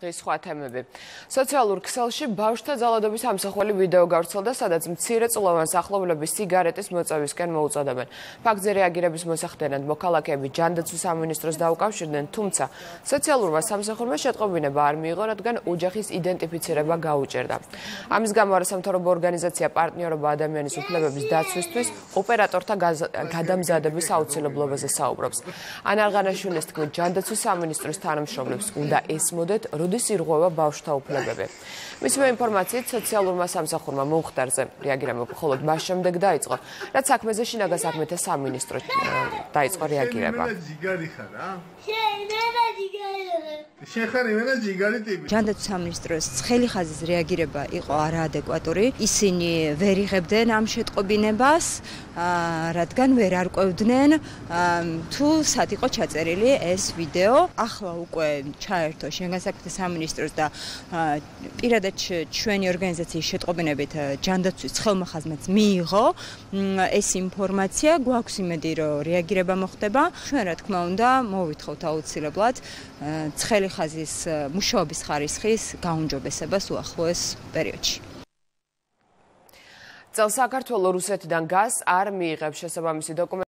დღის სხვა თემები. სოციალურ ქსელში ბავშვთა ძალადობის ამსახველი ვიდეო გავრცელდა, სადაც მცირე წლოვან სახლობლების სიგარეტის მოწევისკენ მოუწოდებენ. ფაქტზე რეაგირების მოსახდენად მოქალაქეები ჯანდაცვის სამინისტროს დაუკავშირდნენ, თუმცა სოციალურმა სამსახურმა შეტყობინება არ მიიღო, რადგან ოჯახის იდენტიფიცირება გაუჭერდა. ამის გამო არასამთავრობო ორგანიზაცია პარტნიორობა ადამიანის უფლებების დაცვისთვის ოპერატორთა გადამზადების აუცილებლობაზე საუბრობს. ანარღანაშვილის თქმით, ჯანდაცვის სამინისტროს თანამშრომლებს უნდა ესმოდეთ, როდის ირღვევა ბავშვთა უფლებები. მისივე ინფორმაციით სოციალურმა სამსახურმა მომხდარზე რეაგირება მხოლოდ მას შემდეგ დაიწყო, რაც საქმეზე შინაგან საქმეთა სამინისტრო დაიწყო რეაგირება. ჯიგარი ხარ, ა? შეიძლება ჯიგარი. შენ ხარ იმენა ჯიგარი ტიპი. ჯანდაცვის სამინისტროს ცხელი ხაზის რეაგირება იყო არაადეკვატური. ისინი ვერ იღებდნენ ამ შეტყობინებას, რადგან ვერ არკვევდნენ თუ სად იყო ჩაწერილი ეს ვიდეო. ახლა უკვე ჩაერთო შინაგან საქმეთა სამინისტროს და პირადად ჩვენი ორგანიზაციის შეტყობინებით ჯანდაცვის ცხელმახაზმაც მიიღო ეს ინფორმაცია. გვაქვს იმედი, რომ რეაგირება მოხდება. ჩვენ რა თქმა უნდა მოვითხოვთ აუცილებლად ცხელი ხაზის მუშაობის ხარისხის გაუმჯობესებას უახლოეს პერიოდში. წელ საქართველოს რუსეთიდან გაზ არ მიიღებს შესაბამისი დოკუმენტი